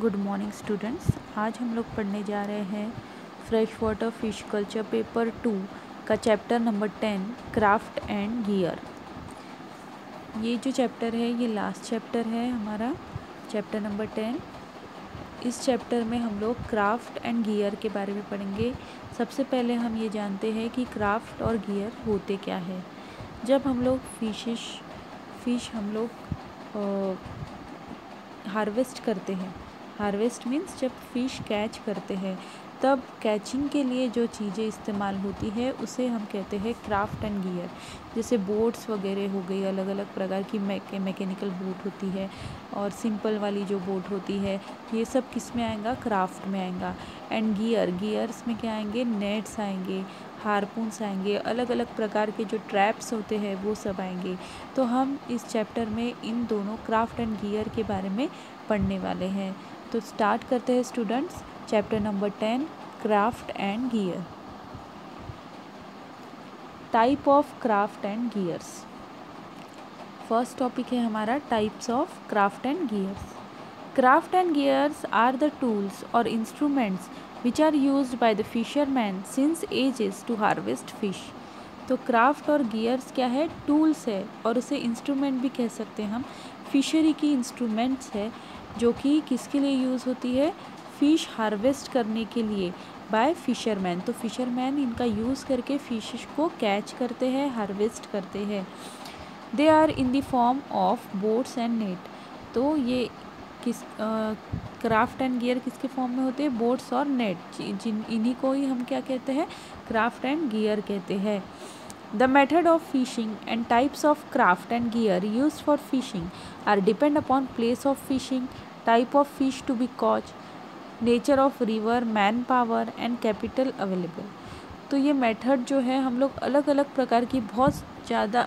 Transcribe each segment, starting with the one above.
Good morning students आज हम लोग पढ़ने जा रहे हैं fresh water fish culture paper two का chapter number ten craft and gear ये जो चैप्टर है, ये लास्ट चैप्टर है हमारा चैप्टर नंबर टेन इस चैप्टर में हम लोग क्राफ्ट एंड गियर के बारे में पढ़ेंगे। सबसे पहले हम ये जानते हैं कि क्राफ्ट और गियर होते क्या है। जब हम लोग फिशिश फ़िश हम लोग हार्वेस्ट करते हैं हार्वेस्ट मीन्स जब फ़िश कैच करते हैं, तब कैचिंग के लिए जो चीज़ें इस्तेमाल होती है, उसे हम कहते हैं क्राफ्ट एंड गियर। जैसे बोट्स वगैरह हो गई अलग अलग प्रकार की मैके, मैकेनिकल बोट होती है और सिंपल वाली जो बोट होती है, ये सब किसमें आएगा? क्राफ्ट में आएगा। एंड गियर, गियर्स में क्या आएँगे? नेट्स आएँगे, हारपून्स आएँगे अलग अलग प्रकार के जो ट्रैप्स होते हैं, वो सब आएँगे। तो हम इस चैप्टर में इन दोनों क्राफ्ट एंड गियर के बारे में पढ़ने वाले हैं। तो स्टार्ट करते हैं students chapter number ten craft and gear type of craft and gears first topic है हमारा types of craft and gears craft and gears are the tools और instruments which are used by the fishermen since ages to harvest fish तो craft और gears क्या है? Tools है और उसे इंस्ट्रूमेंट भी कह सकते हैं हम। फिशरी की इंस्ट्रूमेंट्स है। जो कि किसके लिए यूज़ होती है? फ़िश हार्वेस्ट करने के लिए बाय फिशरमैन तो फिशरमैन इनका यूज़ करके फ़िश को कैच करते हैं हार्वेस्ट करते हैं। They are in the form of boats and net तो ये किस क्राफ्ट एंड गियर किसके फॉर्म में होते हैं? बोट्स और नेट जिन, इन्हीं को ही हम क्या कहते हैं? क्राफ्ट एंड गियर कहते हैं। The method of fishing and types of craft and gear used for fishing are depend upon place of fishing, type of fish to be caught, of river man power and capital available तो ये method जो है हम लोग अलग अलग प्रकार की बहुत ज़्यादा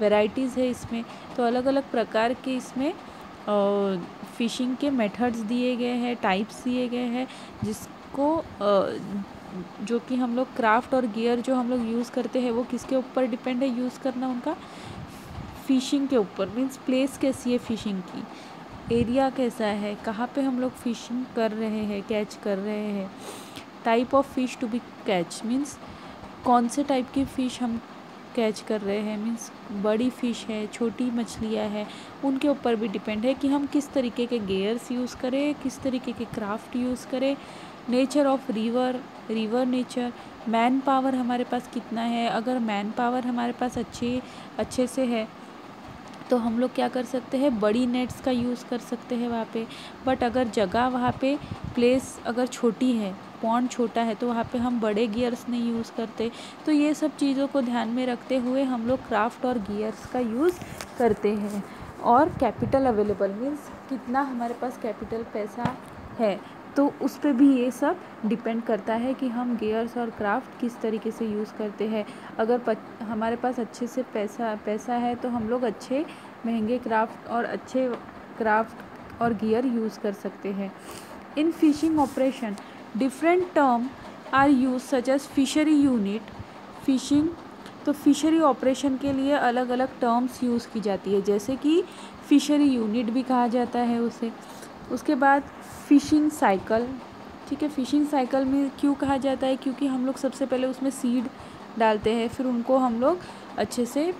वेराइटीज़ है इसमें। तो अलग अलग प्रकार के इसमें फ़िशिंग के मेथड्स दिए गए हैं टाइप्स दिए गए हैं जिसको जो कि हम लोग क्राफ्ट और गियर जो हम लोग यूज़ करते हैं, वो किसके ऊपर डिपेंड है? यूज़ करना उनका फ़िशिंग के ऊपर मीन्स प्लेस कैसी है फ़िशिंग की? एरिया कैसा है? कहाँ पे हम लोग फ़िशिंग कर रहे हैं, कैच कर रहे हैं? Type of fish to be catch means कौन से टाइप की फ़िश हम कैच कर रहे हैं? मीन्स बड़ी फ़िश है, छोटी मछलियाँ हैं, उनके ऊपर भी डिपेंड है कि हम किस तरीके के गेयर्स यूज़ करें, किस तरीके के क्राफ्ट यूज़ करें। Nature of river river nature man power हमारे पास कितना है? अगर मैन पावर हमारे पास अच्छी, अच्छे से है तो हम लोग क्या कर सकते हैं? बड़ी नेट्स का यूज़ कर सकते हैं वहाँ पे। बट अगर जगह वहाँ पे प्लेस अगर छोटी है पॉन्ड छोटा है तो वहाँ पे हम बड़े गियर्स नहीं यूज़ करते। तो ये सब चीज़ों को ध्यान में रखते हुए हम लोग क्राफ्ट और गियर्स का यूज़ करते हैं। और कैपिटल अवेलेबल मीन्स कितना हमारे पास कैपिटल पैसा है। तो उस पर भी ये सब डिपेंड करता है कि हम गेयर्स और क्राफ्ट किस तरीके से यूज़ करते हैं। अगर पच, हमारे पास अच्छे से पैसा पैसा है तो हम लोग अच्छे महँगे क्राफ्ट और अच्छे क्राफ्ट और गियर यूज़ कर सकते हैं। In fishing operation different term are use such as fishery unit fishing तो फिशरी ऑपरेशन के लिए अलग अलग टर्म्स यूज़ की जाती है। जैसे कि फिशरी यूनिट भी कहा जाता है उसे। उसके बाद फ़िशिंग साइकिल ठीक है? फ़िशिंग साइकिल में क्यों कहा जाता है? क्योंकि हम लोग सबसे पहले उसमें सीड डालते हैं, फिर उनको हम लोग अच्छे से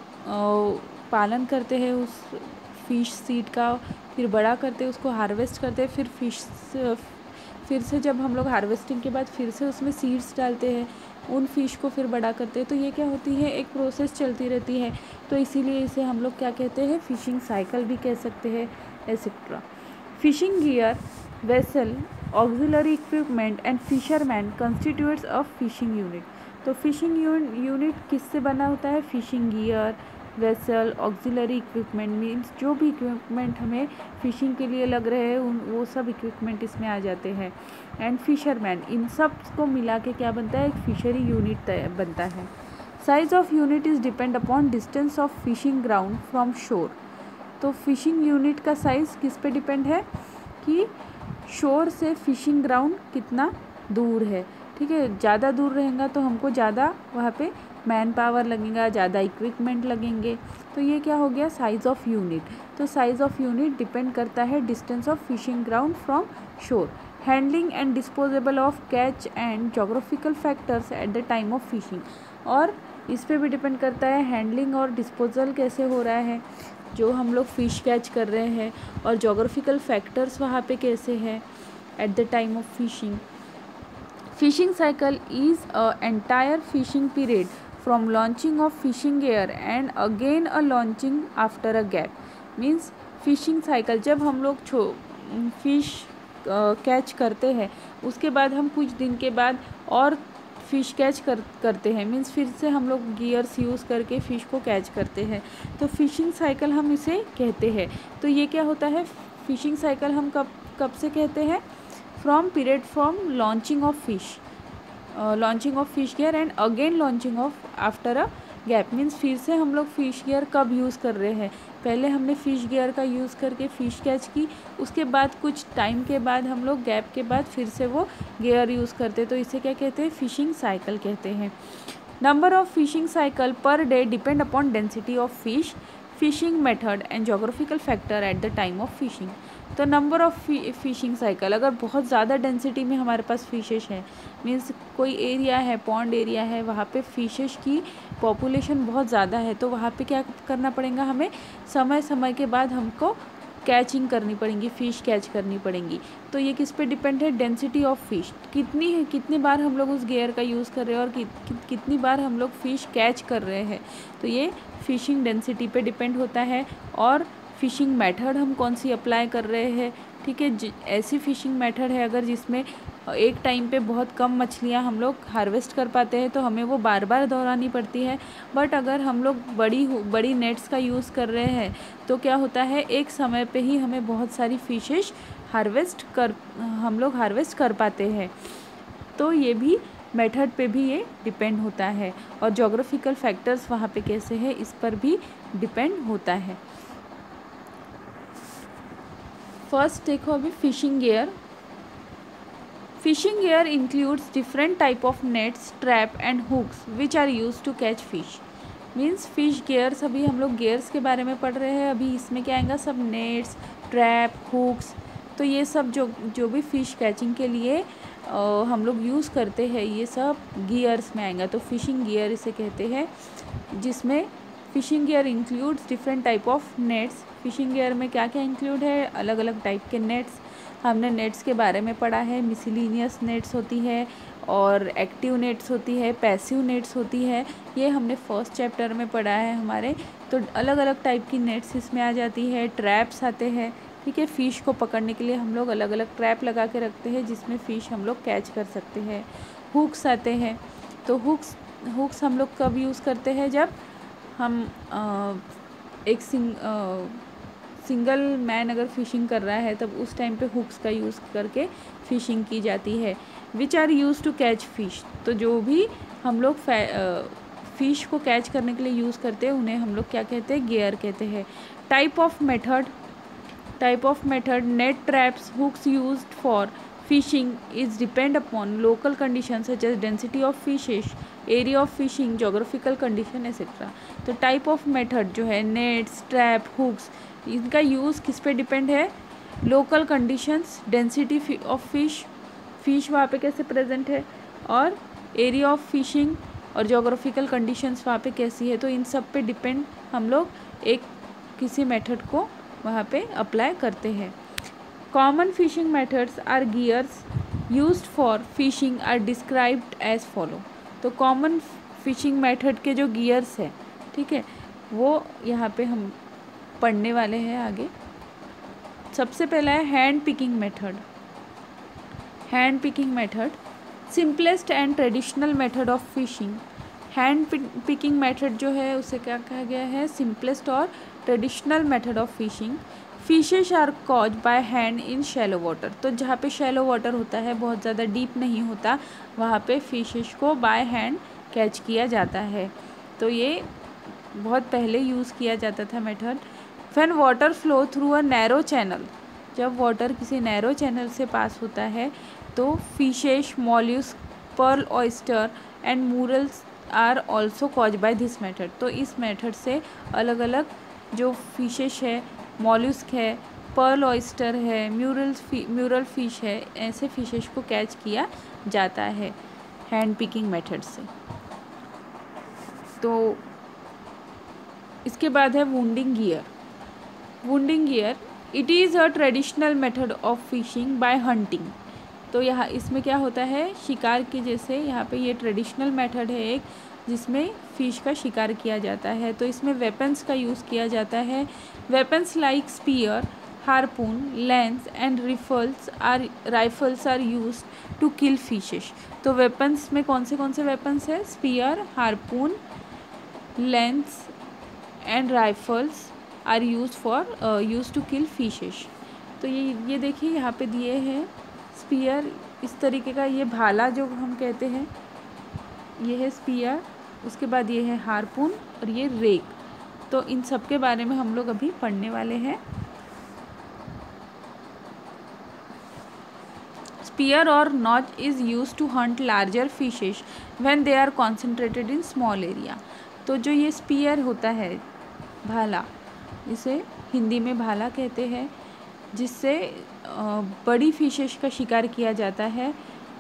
पालन करते हैं उस फ़िश सीड का, फिर बड़ा करते हैं, उसको हार्वेस्ट करते हैं, फिर फ़िश फिर से जब हम लोग हार्वेस्टिंग के बाद फिर से उसमें सीड्स डालते हैं, उन फ़िश को फिर बड़ा करते हैं तो ये क्या होती है? एक प्रोसेस चलती रहती है। तो इसीलिए इसे हम लोग क्या कहते हैं? फ़िशिंग साइकिल भी कह सकते हैं etcetera fishing gear vessel auxiliary equipment and fisherman constitutes of fishing unit तो फिशिंग यूनिट किससे बना होता है? Fishing gear vessel auxiliary equipment means जो भी इक्विपमेंट हमें फिशिंग के लिए लग रहे हैं, उन, वो सब इक्विपमेंट इसमें आ जाते हैं। एंड फिशरमैन इन सबको मिला के क्या बनता है? एक फिशरी यूनिट बनता है। Size of unit is depend upon distance of fishing ground from shore तो फिशिंग यूनिट का साइज़ किस पे डिपेंड है? कि शोर से फिशिंग ग्राउंड कितना दूर है। ठीक है, ज़्यादा दूर रहेगा तो हमको ज़्यादा वहाँ पे मैन पावर लगेगा, ज़्यादा इक्विपमेंट लगेंगे। तो ये क्या हो गया? साइज़ ऑफ़ यूनिट तो साइज़ ऑफ़ यूनिट डिपेंड करता है distance of fishing ground from shore handling and disposable of catch and geographical factors at the time of fishing और इस पर भी डिपेंड करता है हैंडलिंग और डिस्पोजल कैसे हो रहा है। जो हम लोग फ़िश कैच कर रहे हैं और जोग्राफिकल फैक्टर्स वहाँ पे कैसे हैं at the time of fishing fishing cycle is a entire fishing period from launching of fishing gear and again a launching after a gap means fishing cycle जब हम लोग छो फ़िश कैच करते हैं, उसके बाद हम कुछ दिन के बाद और फ़िश कैच कर, करते हैं। मीन्स फिर से हम लोग गियर्स यूज़ करके फ़िश को कैच करते हैं। तो फ़िशिंग साइकिल हम इसे कहते हैं। तो ये क्या होता है? फ़िशिंग साइकिल हम कब कब से कहते हैं? From period from launching of fish launching of fish gear and again launching of after a gap means फिर से हम लोग फ़िश गियर कब यूज़ कर रहे हैं। पहले हमने फ़िश गियर का यूज़ करके फ़िश कैच की, उसके बाद कुछ टाइम के बाद हम लोग गैप के बाद फिर से वो गियर यूज़ करते तो इसे क्या कहते हैं? फ़िशिंग साइकिल कहते हैं। Number of fishing cycle per day depend upon density of fish fishing method and geographical factor at the time of fishing तो नंबर ऑफ़ फिशिंग साइकिल अगर बहुत ज़्यादा डेंसिटी में हमारे पास फिशेश है मीन्स कोई एरिया है पॉन्ड एरिया है, वहाँ पे फिशेश की पॉपुलेशन बहुत ज़्यादा है तो वहाँ पे क्या करना पड़ेगा हमें? समय समय के बाद हमको कैचिंग करनी पड़ेंगी फ़िश कैच करनी पड़ेगी। तो ये किस पे डिपेंड है? डेंसिटी ऑफ़ फ़िश कितनी है कितनी बार हम लोग उस गेयर का यूज़ कर रहे हैं और कि, कि, कितनी बार हम लोग फ़िश कैच कर रहे हैं? तो ये फ़िशिंग डेंसिटी पे डिपेंड होता है और फ़िशिंग मेथड हम कौन सी अप्लाई कर रहे हैं? ठीक है ऐसी फ़िशिंग मेथड है अगर जिसमें एक टाइम पे बहुत कम मछलियाँ हम लोग हार्वेस्ट कर पाते हैं तो हमें वो बार बार दोहरानी पड़ती है। बट अगर हम लोग बड़ी बड़ी नेट्स का यूज़ कर रहे हैं तो क्या होता है, एक समय पे ही हमें बहुत सारी फ़िशेश हार्वेस्ट कर, हम लोग हार्वेस्ट कर पाते हैं। तो ये भी मेथड पे भी ये डिपेंड होता है और जोग्राफिकल फैक्टर्स वहाँ पे कैसे है, इस पर भी डिपेंड होता है। फ़र्स्ट देखो अभी fishing gear fishing gear includes different type of nets trap and hooks which are use to catch fish means fish gears अभी हम लोग गेयर्स के बारे में पढ़ रहे हैं अभी इसमें क्या आएगा? सब नेट्स ट्रैप हुक्स तो ये सब जो जो भी फ़िश कैचिंग के लिए आ, हम लोग यूज़ करते हैं ये सब गियर्स में आएगा। तो फिशिंग गियर इसे कहते हैं जिसमें fishing gear includes different type of nets fishing gear में क्या क्या इंक्लूड है? अलग अलग टाइप के नेट्स हमने नेट्स के बारे में पढ़ा है मिसिलीनियस नेट्स होती है और एक्टिव नेट्स होती है पैसिव नेट्स होती है ये हमने फ़र्स्ट चैप्टर में पढ़ा है हमारे। तो अलग अलग टाइप की नेट्स इसमें आ जाती है ट्रैप्स आते हैं ठीक है फ़िश को पकड़ने के लिए हम लोग अलग अलग ट्रैप लगा के रखते हैं जिसमें फ़िश हम लोग कैच कर सकते हैं। हुक्स आते हैं तो हुक्स हुक्स हम लोग कब यूज़ करते हैं जब हम आ, एक सिंग सिंगल मैन अगर फ़िशिंग कर रहा है, तब उस टाइम पे हुक्स का यूज़ करके फ़िशिंग की जाती है which are use to catch fish तो जो भी हम लोग फ़िश को कैच करने के लिए यूज़ करते हैं, उन्हें हम लोग क्या कहते हैं? गेयर कहते हैं. Type of method type of method net traps hooks use for fishing is depend upon local condition such as density of fishes area of fishing geographical condition etcetera तो टाइप ऑफ़ मेथड जो है nets trap hooks इनका use किस पे depend है? Local conditions density of fish fish वहाँ पे कैसे प्रेजेंट है? और एरिया ऑफ़ फिशिंग और जोग्राफिकल कंडीशंस वहाँ पे कैसी है? तो इन सब पे डिपेंड हम लोग एक किसी मेथड को वहाँ पे अप्लाई करते हैं। Common fishing methods or gears use for fishing are described as follow तो कॉमन फिशिंग मेथड के जो गियर्स हैं, ठीक है, वो यहाँ पे हम पढ़ने वाले हैं आगे। सबसे पहला है hand picking method hand picking method simplest and traditional method of fishing hand picking method जो है, उसे क्या कहा गया है? सिंपलेस्ट और traditional method of fishing fishes are caught by hand in shallow water तो जहाँ पे शैलो वाटर होता है, बहुत ज़्यादा डीप नहीं होता, वहाँ पे फिशेज को बाय हैंड कैच किया जाता है। तो ये बहुत पहले यूज़ किया जाता था method fan water flow through a narrow channel जब वाटर किसी नैरो चैनल से पास होता है तो fishes molluscs pearl oyster and murrels are also caught by this method तो इस मेथड से अलग अलग जो फिशेश है मॉल्यूस्क है, पर्ल ऑयस्टर है, म्यूरल फ़ी, म्यूरल फ़िश है, ऐसे फिशेस को कैच किया जाता है हैंड पिकिंग मेथड से। तो इसके बाद है wounding gear. Wounding gear, it is a traditional method of fishing by hunting. तो यहाँ इसमें क्या होता है, शिकार के जैसे यहाँ पे ये ट्रेडिशनल मेथड है एक, जिसमें फ़िश का शिकार किया जाता है। तो इसमें वेपन्स का यूज़ किया जाता है। Weapons like spear harpoon lens and rifles are rifles are use to kill fishes तो वेपन्स में कौन से कौन से वेपन्स है? Spear harpoon lens and rifles are use for use to kill fishes तो ये ये देखिए यहाँ पे दिए हैं। स्पीयर इस तरीके का ये भाला जो हम कहते हैं, ये है स्पीयर उसके बाद ये है हारपून और ये रेक तो इन सब के बारे में हम लोग अभी पढ़ने वाले हैं। स्पीयर और notch is use to hunt larger fishes when they are concentrated in small area. तो जो ये स्पीयर होता है, भाला, इसे हिंदी में भाला कहते हैं, जिससे बड़ी फिशेस का शिकार किया जाता है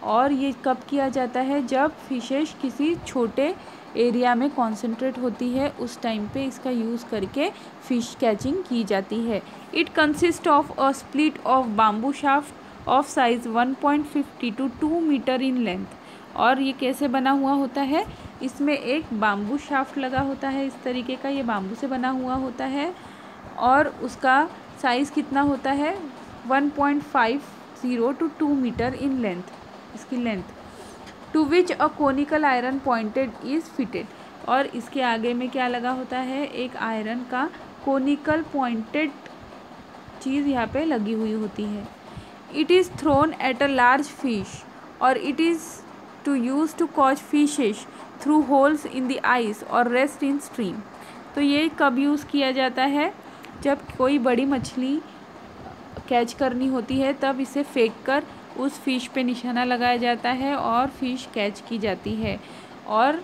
और ये कब किया जाता है? जब फिशेस किसी छोटे एरिया में कॉन्सेंट्रेट होती है, उस टाइम पे इसका यूज़ करके फ़िश कैचिंग की जाती है। It consist of a split of bamboo shaft of size 1.50 to 2 metre in length और ये कैसे बना हुआ होता है? इसमें एक बाम्बू शाफ्ट लगा होता है, इस तरीके का ये बाम्बू से बना हुआ होता है। और उसका साइज़ कितना होता है? 1.50 to two metre in length इसकी length to which a conical iron pointed is fitted और इसके आगे में क्या लगा होता है? एक आयरन का कोनिकल पॉइंटेड चीज़ यहाँ पे लगी हुई होती है। It is thrown at a large fish और it is to use to catch fishes through holes in the ice और रेस्ट इन स्ट्रीम तो ये कब यूज़ किया जाता है? जब कोई बड़ी मछली कैच करनी होती है, तब इसे फेंक कर उस फ़िश पे निशाना लगाया जाता है और फ़िश कैच की जाती है। और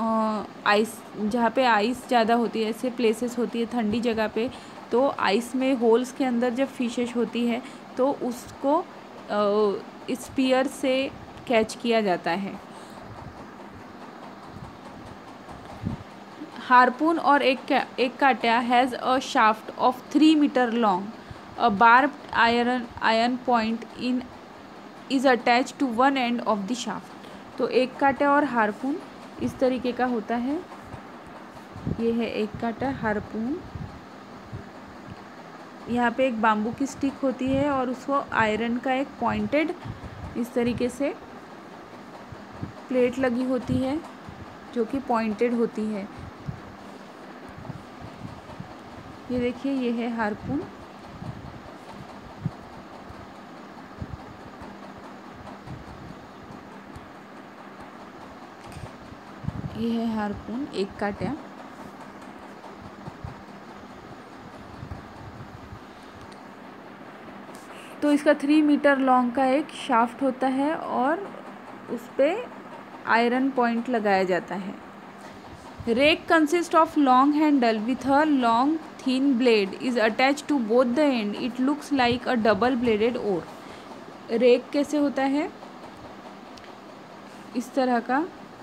आइस जहाँ पे आइस ज़्यादा होती है, ऐसे प्लेसेस होती है, ठंडी जगह पे तो आइस में होल्स के अंदर जब फिशेश होती है तो उसको स्पीयर से कैच किया जाता है। हारपून और एक एक काट्या has a shaft of three metre long a barbed iron iron point in is attach to one end of the shaft तो एक काटा और हारपून इस तरीके का होता है। ये है एक काटा हारपून। यहाँ पे एक बाम्बू की स्टिक होती है और उसको आयरन का एक पॉइंटेड इस तरीके से प्लेट लगी होती है, जो कि पॉइंटेड होती है। ये देखिए, ये है हारपून। ये है हारपून, एक काट्या तो इसका थ्री मीटर लॉन्ग का एक शाफ्ट होता है और उस पर आयरन पॉइंट लगाया जाता है। Rake consist of long handle with a long thin blade is attach to both the end it looks like a double bladed oar rake कैसे होता है? इस तरह का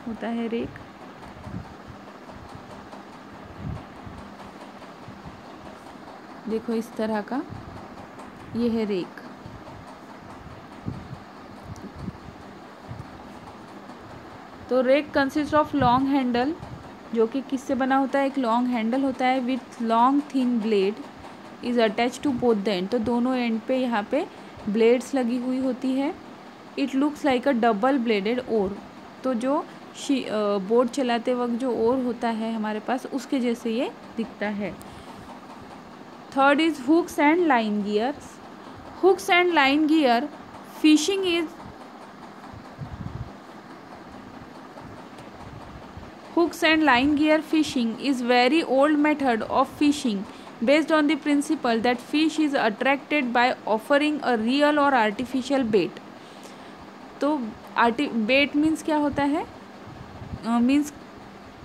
होता है रेक देखो इस तरह का। ये है रेक तो rake consist of long handle जो कि किससे बना होता है? एक लॉन्ग हैंडल होता है with long thin blade is attach to both the end तो दोनों एंड पे यहाँ पे ब्लेड्स लगी हुई होती है। It looks like a double bladed oar तो जो बोट चलाते वक्त जो ओर होता है हमारे पास, उसके जैसे ये दिखता है। Third is hooks and line gear hooks and line gear fishing is hooks and line gear fishing is very old method of fishing based on the principle that fish is attracted by offering a real और artificial bait तो आर्टि बेट means क्या होता है? Means uh,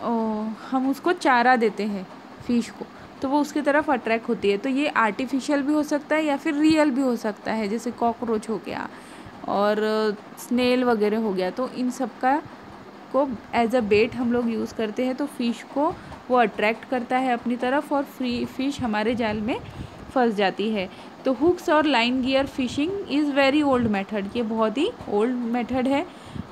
uh, हम उसको चारा देते हैं फ़िश को। तो वो उसकी तरफ़ अट्रैक्ट होती है। तो ये आर्टिफिशियल भी हो सकता है या फिर रियल भी हो सकता है, जैसे कॉकरोच हो गया और स्नेल वगैरह हो गया। तो इन सब का को एज अ बेट हम लोग यूज़ करते हैं तो फ़िश को वो अट्रैक्ट करता है अपनी तरफ़ और फ्री फ़िश हमारे जाल में फंस जाती है। तो हुक्स और line gear fishing is very old method ये बहुत ही ओल्ड मेथड है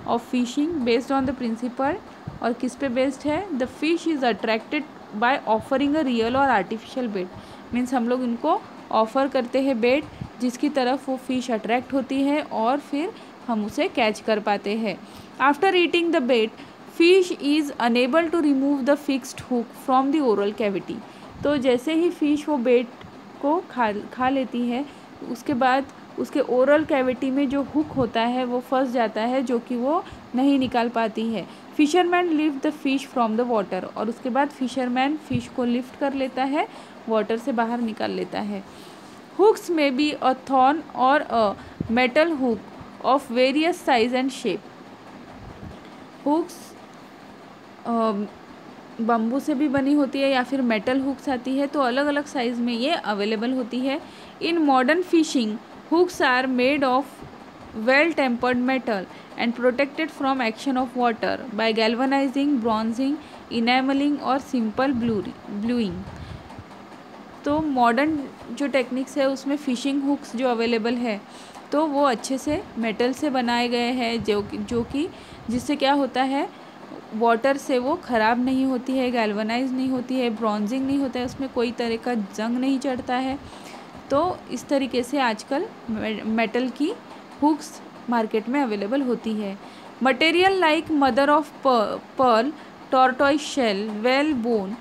of fishing based on the principle और किस पे बेस्ड है? The fish is attracted by offering a real और आर्टिफिशियल बेट मीन्स हम लोग इनको ऑफ़र करते हैं बेट जिसकी तरफ़ वो फ़िश अट्रैक्ट होती है और फिर हम उसे कैच कर पाते हैं। After eating the bait fish is unable to remove the fixed hook from the oral cavity तो जैसे ही फ़िश वो बेट को खा खा लेती है, उसके बाद उसके ओरल कैविटी में जो हुक होता है, वो फंस जाता है, जो कि वो नहीं निकाल पाती है। Fisherman lift the fish from the water और उसके बाद फिशरमैन फ़िश को लिफ्ट कर लेता है वाटर से बाहर निकाल लेता है। हुक्स में बी अ थॉर्न और a metal hook of various size and shape hooks bamboo से भी बनी होती है या फिर मेटल हुक्स आती है तो अलग अलग साइज़ में ये अवेलेबल होती है। In modern fishing hooks are made of well tempered metal and protected from action of water by galvanising bronzing enamelling और सिंपल ब्लूइंग तो मॉडर्न जो टेक्निक्स है, उसमें फ़िशिंग हुक्स जो अवेलेबल है तो वो अच्छे से मेटल से बनाए गए हैं, जो जो कि जिससे क्या होता है वाटर से वो ख़राब नहीं होती है गैल्वनाइज नहीं होती है ब्रॉन्जिंग नहीं होता है, उसमें कोई तरह का जंग नहीं चढ़ता है। तो इस तरीके से आजकल मेटल की हुक्स मार्केट में अवेलेबल होती है। Material like mother of pearl tortoise shell whale bone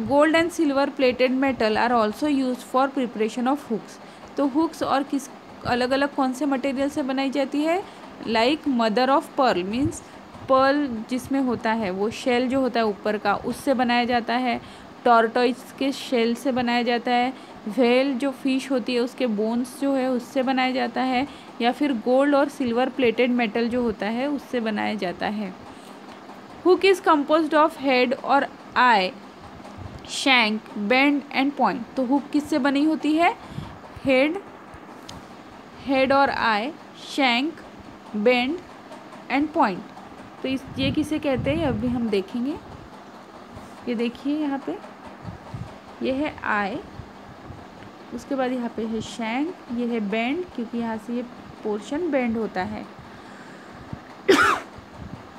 gold and silver plated metal are also use for preparation of hooks तो हुक्स और किस अलग अलग कौन से मटेरियल से बनाई जाती है? Like mother of pearl means pearl जिसमें होता है, वो शेल जो होता है ऊपर का, उससे बनाया जाता है। टॉर्टोइस के शेल से बनाया जाता है। वेल जो फ़िश होती है, उसके बोन्स जो है, उससे बनाया जाता है या फिर गोल्ड और सिल्वर प्लेटेड मेटल जो होता है, उससे बनाया जाता है। Hook is compose of head और eye, shank, bend and point? तो हुक किससे बनी होती है? हेड हेड और eye, shank, bend and point. तो इस, ये किसे कहते हैं अभी हम देखेंगे। ये देखिए यहाँ पे। ये है आई उसके बाद यहाँ पे है शैंक ये है बैंड क्योंकि यहाँ से ये पोर्शन बैंड होता है।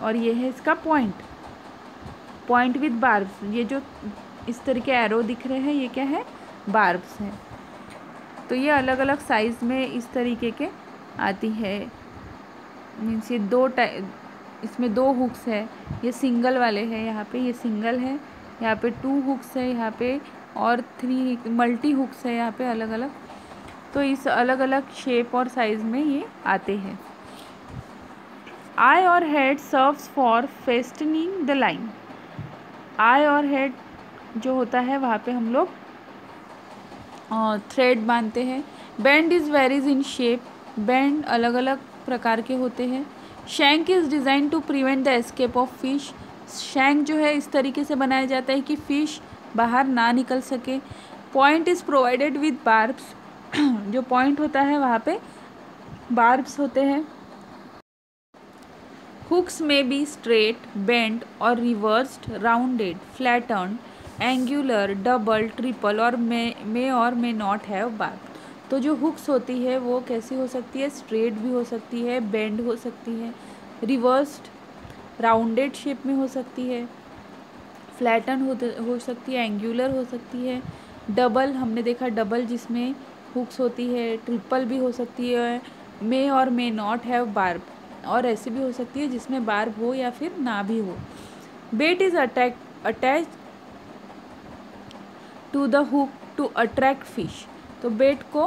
और ये है इसका पॉइंट पॉइंट विद बार्ब्स ये जो इस तरह के एरो दिख रहे हैं, ये क्या है? बार्ब्स हैं। तो ये अलग अलग साइज़ में इस तरीके के आती है। मीन्स ये दो इसमें दो हुक्स है। ये सिंगल वाले हैं, यहाँ पे ये सिंगल है, यहाँ पे टू हुक्स है, यहाँ पे और थ्री मल्टी हुक्स है यहाँ पे अलग अलग तो इस अलग अलग शेप और साइज़ में ये आते हैं। आई और head serves for fastening the line eye और हेड जो होता है वहाँ पे हम लोग थ्रेड बांधते हैं। Bend is varies in shape bend अलग अलग प्रकार के होते हैं। Shank is design to prevent the escape of fish shank जो है इस तरीके से बनाया जाता है कि फ़िश बाहर ना निकल सके। Point is provided with barbs जो पॉइंट होता है, वहाँ पे बार्ब्स होते हैं। हुक्स में बी स्ट्रेट बेंड और reversed rounded flattened angular double triple और मे मे और मे नॉट हैव बार्ब तो जो हुक्स होती है, वो कैसी हो सकती है? स्ट्रेट भी हो सकती है बेंड हो सकती है रिवर्स्ड राउंडेड शेप में हो सकती है। फ्लैटन हो हो सकती है एंगुलर हो सकती है। डबल हमने देखा डबल जिसमें हुक्स होती है ट्रिपल भी हो सकती है मे और मे नॉट हैव बार्ब और ऐसी भी हो सकती है जिसमें बार्ब हो या फिर ना भी हो। Bait is attack attach to the hook to attract fish तो बेट को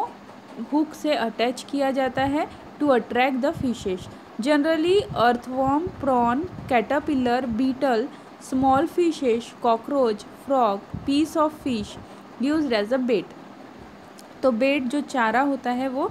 हुक से अटैच किया जाता है to attract the fishes generally earthworm prawn caterpillar beetle small fishes cockroach frog piece of fish use as a bait तो bait जो चारा होता है वो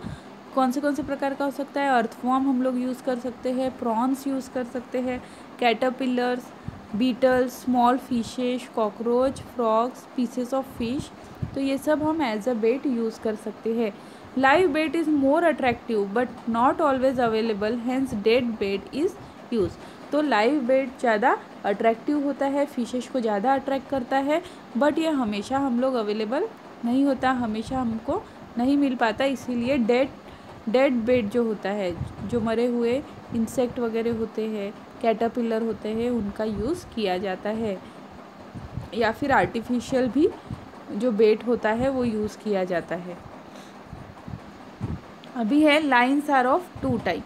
कौन से कौन से प्रकार का हो सकता है? अर्थफॉर्म हम लोग यूज़ कर सकते हैं प्रॉन्स यूज़ कर सकते हैं caterpillars beetles small fishes cockroach frogs pieces of fish तो ये सब हम एज अ बेट यूज़ कर सकते हैं। Live bait is more attractive but not always available hence dead bait is use. तो लाइव बेट ज़्यादा अट्रैक्टिव होता है फिशेज को ज़्यादा अट्रैक्ट करता है, बट ये हमेशा हम लोग अवेलेबल नहीं होता, हमेशा हमको नहीं मिल पाता, इसीलिए डेड डेड बेड जो होता है, जो मरे हुए इंसेक्ट वगैरह होते हैं कैटापिलर होते हैं, उनका यूज़ किया जाता है। या फिर आर्टिफिशियल भी जो बेट होता है, वो यूज़ किया जाता है। अभी है lines are of two type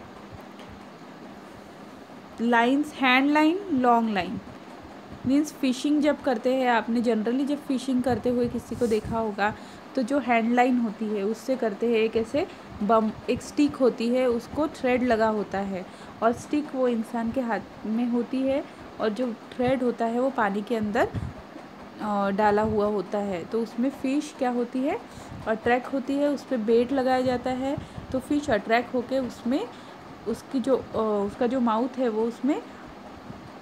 lines hand line, long line. Means fishing जब करते हैं, आपने जनरली जब फिशिंग करते हुए किसी को देखा होगा तो जो हैंड लाइन होती है, उससे करते हैं एक ऐसे बम, एक स्टिक होती है, उसको थ्रेड लगा होता है। और स्टिक वो इंसान के हाथ में होती है, और जो थ्रेड होता है, वो पानी के अंदर डाला हुआ होता है। तो उसमें फ़िश क्या होती है? अट्रैक्ट होती है, उस पर बेट लगाया जाता है तो फ़िश अट्रैक्ट होके उसमें उसकी जो उसका जो माउथ है वो उसमें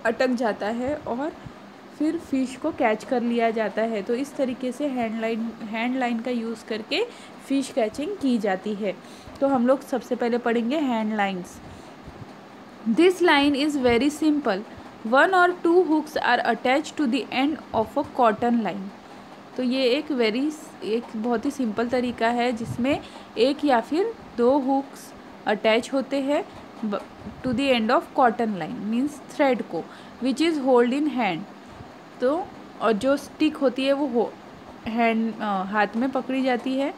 अटक जाता है और फिर फ़िश को कैच कर लिया जाता है। तो इस तरीके से हैंड लाइन हैंड लाइन का यूज़ करके फ़िश कैचिंग की जाती है। तो हम लोग सबसे पहले पढ़ेंगे hand lines this line is very simple one और two hooks are attach to the end of a cotton line तो ये एक वेरी एक बहुत ही सिंपल तरीका है जिसमें एक या फिर दो हुक्स अटैच होते हैं to the end of cotton line means thread को which is hold in hand तो और जो स्टिक होती है वो हो हैंड हाथ में पकड़ी जाती है।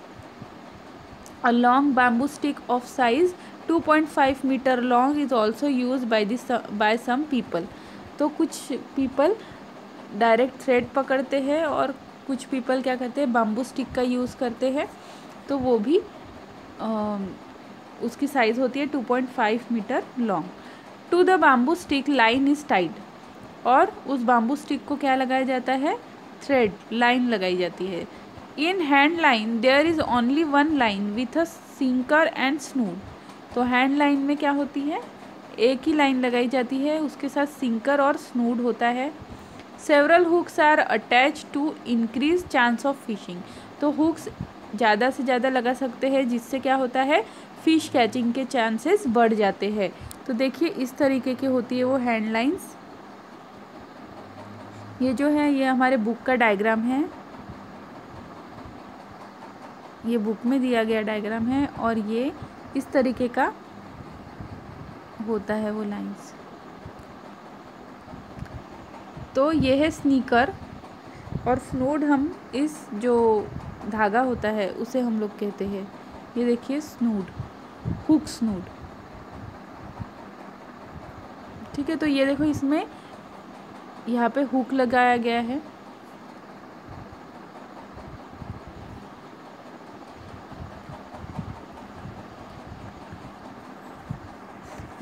A long bamboo stick of size 2.5 metre long is also use by this by some people तो कुछ पीपल डायरेक्ट थ्रेड पकड़ते हैं और कुछ पीपल क्या करते हैं बाम्बू स्टिक का यूज़ करते हैं। तो वो भी उसकी साइज़ होती है 2.5 metre long to the bamboo stick line is tied और उस बाम्बू स्टिक को क्या लगाया जाता है? थ्रेड लाइन लगाई जाती है. In hand line there is only one line with a sinker and snood तो हैंड लाइन में क्या होती है? एक ही लाइन लगाई जाती है, उसके साथ सिंकर और स्नूड होता है. Several hooks are attach to increase chance of fishing तो हुक्स ज़्यादा से ज़्यादा लगा सकते हैं, जिससे क्या होता है? फ़िश कैचिंग के चांसेस बढ़ जाते हैं। तो देखिए, इस तरीके की होती है वो हैंड लाइन्स ये जो है, ये हमारे बुक का डायग्राम है। ये बुक में दिया गया डायग्राम है और ये इस तरीके का होता है वो लाइंस तो ये है स्नीकर और स्नूड हम इस जो धागा होता है, उसे हम लोग कहते हैं। ये देखिए स्नूड हुक्स नोड ठीक है तो ये देखो इसमें यहाँ पे हुक लगाया गया है।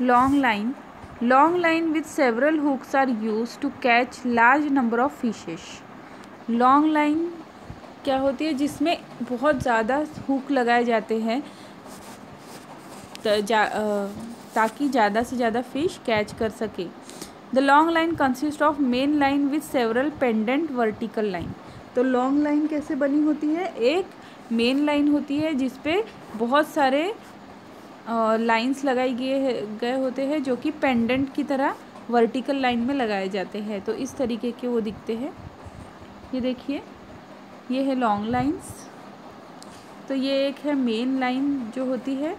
Long line long line with several hooks are use to catch large number of fishes long line क्या होती है, जिसमें बहुत ज़्यादा हुक लगाए जाते हैं। ताकि ज़्यादा से ज़्यादा फ़िश कैच कर सके। The long line consist of main line with several pendant vertical line तो लॉन्ग लाइन कैसे बनी होती है? एक मेन लाइन होती है जिसपे बहुत सारे लाइंस लगाई गए गए होते हैं जो कि पेंडेंट की तरह वर्टिकल लाइन में लगाए जाते हैं। तो इस तरीके के वो दिखते हैं। ये देखिए, ये है लॉन्ग लाइंस तो ये एक है मेन लाइन जो होती है।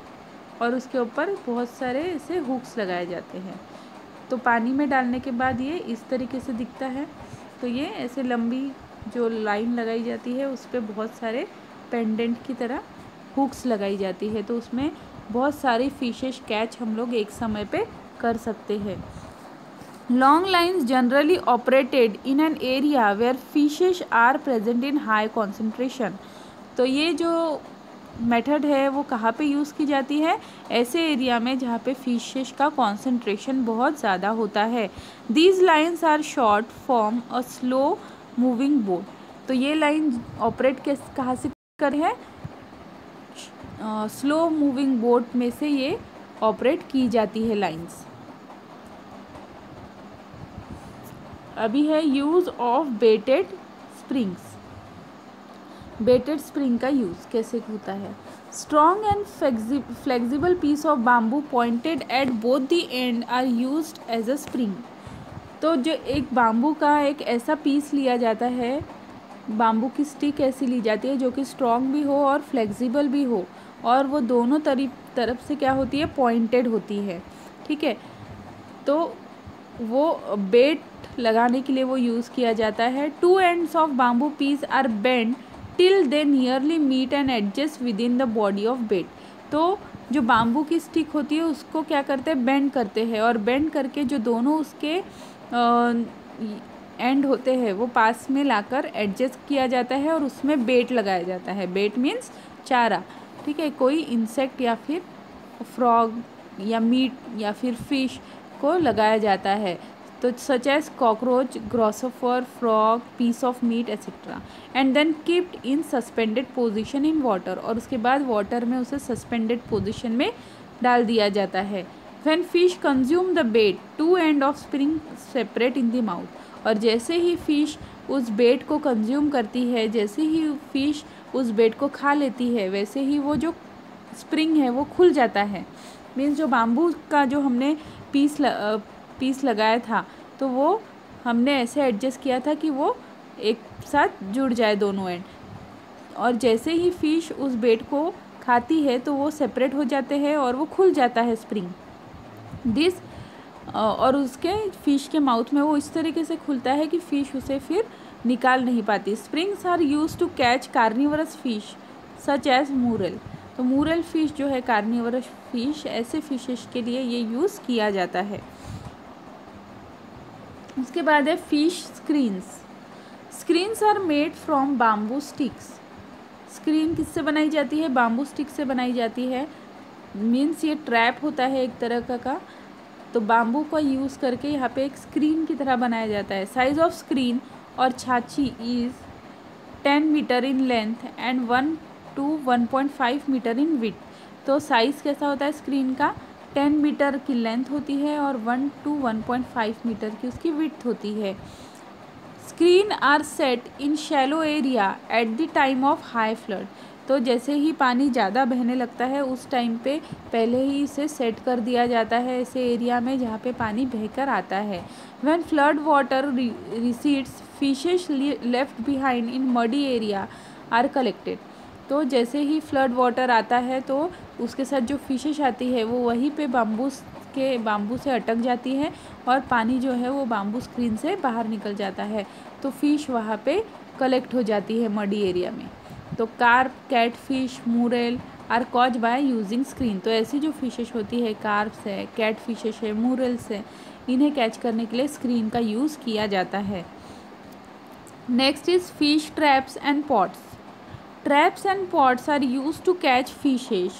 और उसके ऊपर बहुत सारे ऐसे हुक्स लगाए जाते हैं। तो पानी में डालने के बाद ये इस तरीके से दिखता है। तो ये ऐसे लंबी जो लाइन लगाई जाती है, उस पर बहुत सारे पेंडेंट की तरह हुक्स लगाई जाती है। तो उसमें बहुत सारी फिशेस कैच हम लोग एक समय पे कर सकते हैं। Long lines generally operated in an area where fishes are present in high concentration तो ये जो मेथड है, वो कहाँ पे यूज़ की जाती है? ऐसे एरिया में जहाँ पे फिशेस का कॉन्सेंट्रेशन बहुत ज़्यादा होता है। These lines are short form a slow moving boat तो ये लाइन ऑपरेट कैस, कहाँ से कर है? स्लो मूविंग बोट में से ये ऑपरेट की जाती है लाइंस अभी है use of baited springs baited spring का यूज़ कैसे होता है? Strong and flexible piece of bamboo pointed at both the end are use as a spring तो जो एक बाम्बू का एक ऐसा पीस लिया जाता है बाम्बू की स्टिक ऐसी ली जाती है जो कि स्ट्रॉन्ग भी हो और फ्लेक्सिबल भी हो, और वो दोनों तरी, तरफ़ से क्या होती है? पॉइंटेड होती है, ठीक है? तो वो बेट लगाने के लिए वो यूज़ किया जाता है। Two ends of bamboo piece are bend till they nearly meet and adjust within the body of bait तो जो बाम्बू की स्टिक होती है, उसको क्या करते हैं? बेंड करते हैं और बेंड करके जो दोनों उसके एंड होते हैं, वो पास में लाकर एडजस्ट किया जाता है और उसमें बेट लगाया जाता है। बेट मीन्स चारा। ठीक है, कोई इंसेक्ट या फिर फ्रॉग या मीट या फिर फ़िश को लगाया जाता है। तो such as cockroach grasshopper frog piece of meat etcetera and then keeped in suspended position in water और उसके बाद वाटर में उसे सस्पेंडेड पोजिशन में डाल दिया जाता है। When fish consume the bait two end of spring separate in the mouth और जैसे ही फ़िश उस बेट को कंज्यूम करती है, जैसे ही फ़िश उस बेट को खा लेती है, वैसे ही वो जो स्प्रिंग है, वो खुल जाता है। मीन्स जो बाम्बू का जो हमने पीस पीस लगाया था तो वो हमने ऐसे एडजस्ट किया था कि वो एक साथ जुड़ जाए दोनों एंड और जैसे ही फ़िश उस बेट को खाती है तो वो सेपरेट हो जाते हैं और वो खुल जाता है स्प्रिंग दिस और उसके फ़िश के माउथ में वो इस तरीके से खुलता है कि फ़िश उसे फिर निकाल नहीं पाती। Springs are use to catch carnivorous fish such as murrel तो मूरल फ़िश जो है कार्निवरस फ़िश ऐसे फिशेस के लिए ये यूज़ किया जाता है। उसके बाद है fish screens screens are made from bamboo sticks screen किससे बनाई जाती है? बाम्बू स्टिक से बनाई जाती है. मीन्स ये ट्रैप होता है एक तरह का का. तो बाम्बू का यूज़ करके यहाँ पे एक स्क्रीन की तरह बनाया जाता है. साइज़ ऑफ़ स्क्रीन और छाछी is ten metre in length and one to one point five metre in width तो साइज़ कैसा होता है स्क्रीन का? टेन मीटर की लेंथ होती है और one to one point five metre की उसकी विथ होती है। Screen are set in shallow area at the time of high flood. तो जैसे ही पानी ज़्यादा बहने लगता है, उस टाइम पे पहले ही इसे सेट कर दिया जाता है ऐसे एरिया में जहाँ पे पानी बहकर आता है। When flood water recedes fishes left behind in muddy area are collected तो जैसे ही फ्लड वाटर आता है तो उसके साथ जो फिशेस आती है, वो वहीं पे बाम्बू के बाम्बू से अटक जाती है और पानी जो है, वो बाम्बू स्क्रीन से बाहर निकल जाता है। तो फ़िश वहाँ पे कलेक्ट हो जाती है मडी एरिया में। तो carp cat fish murrel are caught by using screen तो ऐसी जो फिशेस होती है कार्प्स है कैट फिशेस है मूरेल्स है, इन्हें कैच करने के लिए स्क्रीन का यूज़ किया जाता है। Next is fish traps and pots traps and pots are use to catch fishes.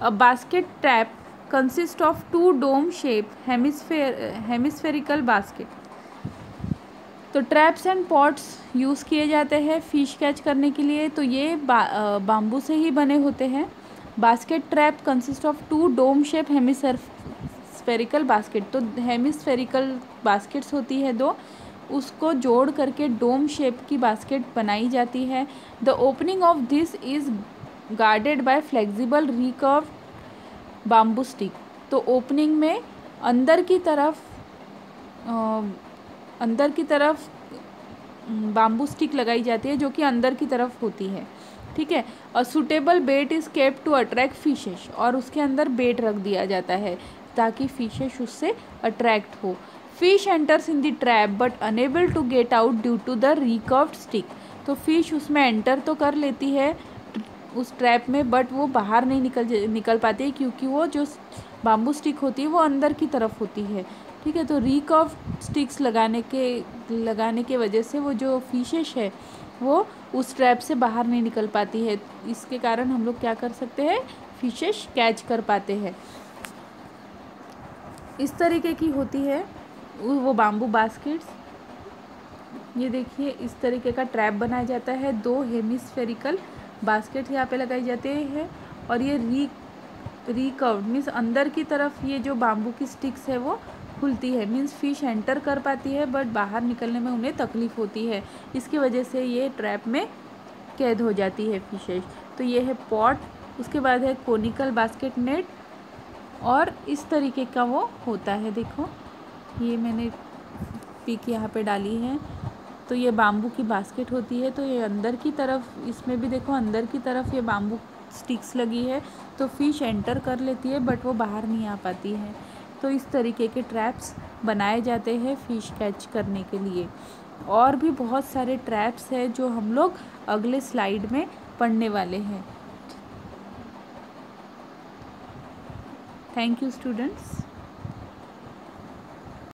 A basket trap consists of two dome-shaped hemisphere, hemispherical basket. तो ट्रैप्स एंड पॉट्स यूज़ किए जाते हैं फ़िश कैच करने के लिए। तो ये बाम्बू से ही बने होते हैं। Basket trap consist of two dome shape hemispherical basket तो हेमिसफेरिकल बास्केट्स होती है दो। उसको जोड़ करके डोम शेप की बास्केट बनाई जाती है। The opening of this is guarded by flexible recurve bamboo stick तो ओपनिंग में अंदर की तरफ़ आ, अंदर की तरफ़ बाम्बू स्टिक लगाई जाती है जो कि अंदर की तरफ़ होती है। ठीक है? और suitable bait is kept to attract fishes और उसके अंदर बेट रख दिया जाता है ताकि फिशेस उससे अट्रैक्ट हो। Fish enters in the trap but unable to get out due to the recurved stick तो फ़िश उसमें एंटर तो कर लेती है उस ट्रैप में बट वो बाहर नहीं निकल निकल पाती है क्योंकि वो जो बाम्बू स्टिक होती है, वो अंदर की तरफ़ होती है। ठीक है तो रिकर्व स्टिक्स लगाने के लगाने के वजह से वो जो फिशेश है, वो उस ट्रैप से बाहर नहीं निकल पाती है। इसके कारण हम लोग क्या कर सकते हैं? फिशेश कैच कर पाते हैं। इस तरीके की होती है वो बाम्बू बास्केट्स ये देखिए, इस तरीके का ट्रैप बनाया जाता है। दो हेमिस्फेरिकल बास्केट यहाँ पे लगाई जाते हैं और ये री रिकर्व मीन्स अंदर की तरफ़ ये जो बाम्बू की स्टिक्स है वो खुलती है। मीन्स फ़िश एंटर कर पाती है बट बाहर निकलने में उन्हें तकलीफ़ होती है। इसकी वजह से ये ट्रैप में कैद हो जाती है फिशेज तो ये है पॉट उसके बाद है कोनिकल बास्केट नेट और इस तरीके का वो होता है। देखो, ये मैंने पिक यहाँ पे डाली है। तो ये बाम्बू की बास्केट होती है तो ये अंदर की तरफ़, इसमें भी देखो अंदर की तरफ़ ये बाम्बू स्टिक्स लगी है तो फ़िश एंटर कर लेती है बट वो बाहर नहीं आ पाती है। तो इस तरीके के ट्रैप्स बनाए जाते हैं फ़िश कैच करने के लिए। और भी बहुत सारे ट्रैप्स हैं जो हम लोग अगले स्लाइड में पढ़ने वाले हैं। Thank you students